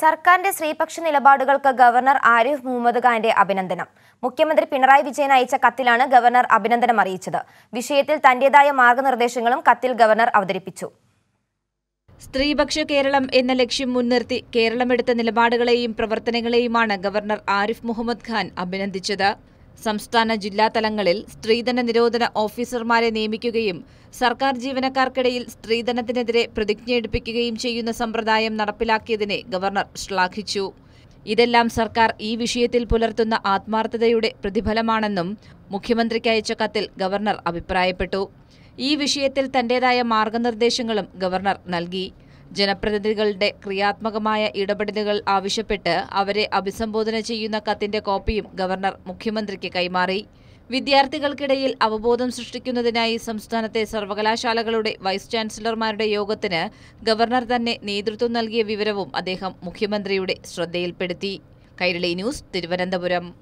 സർക്കാരിന്റെ സ്ത്രീപക്ഷ നിലപാടുകൾക്ക് ഗവർണർ ആരിഫ് മുഹമ്മദ് ഖാന്റെ അഭിനന്ദനം. മുഖ്യമന്ത്രി പിണറായി വിജയൻ അയച്ച കത്തിലാണ് ഗവർണർ അഭിനന്ദനം അറിയിച്ചത്. വിഷയത്തിൽ തന്റേതായ മാർഗനിർദ്ദേശങ്ങളും കത്തിൽ ഗവർണർ അവതരിപ്പിച്ചു. സ്ത്രീപക്ഷ കേരളം എന്ന ലക്ഷ്യം മുൻനിർത്തി കേരളമെടുത്ത നിലപാടുകളെയും പ്രവർത്തനങ്ങളെയുമാണ് ഗവർണർ ആരിഫ് മുഹമ്മദ് ഖാൻ അഭിനന്ദിച്ചത്. സംസ്ഥാന ജില്ലാ തലങ്ങളിൽ സ്ത്രീധന നിരോധന ഓഫീസർമാരെ നിയമിക്കുകയും സർക്കാർ ജീവനക്കാർക്കിടയിൽ സ്ത്രീധനത്തിനെതിരെ പ്രതിജ്ഞയെടുപ്പിക്കുകയും ചെയ്യുന്ന സമ്പ്രദായം നടപ്പിലാക്കിയതിനെ ഗവർണർ ശ്ലാഘിച്ചു. ഇതെല്ലാം സർക്കാർ ഈ വിഷയത്തിൽ പുലർത്തുന്ന ആത്മാർത്ഥതയുടെ പ്രതിഫലമാണെന്നും മുഖ്യമന്ത്രിക്ക് അയച്ച കത്തിൽ ഗവർണർ അഭിപ്രായപ്പെട്ടു. ഈ വിഷയത്തിൽ തന്റേതായ മാർഗനിർദ്ദേശങ്ങളും ഗവർണർ നൽകി. ജനപ്രതിനിധികളുടെ ക്രിയാത്മകമായ ഇടപെടലുകൾ ആവശ്യപ്പെട്ട് അവരെ അഭിസംബോധന ചെയ്യുന്ന കത്തിന്റെ കോപ്പിയും ഗവർണർ മുഖ്യമന്ത്രിക്ക് കൈമാറി. വിദ്യാർത്ഥികൾക്കിടയിൽ അവബോധം സൃഷ്ടിക്കുന്നതിനായി സംസ്ഥാനത്തെ സർവകലാശാലകളുടെ വൈസ് ചാൻസലർമാരുടെ യോഗത്തിന് ഗവർണർ തന്നെ നേതൃത്വം നൽകിയ വിവരവും അദ്ദേഹം മുഖ്യമന്ത്രിയുടെ ശ്രദ്ധയിൽപ്പെടുത്തി. കൈരളി ന്യൂസ് തിരുവനന്തപുരം.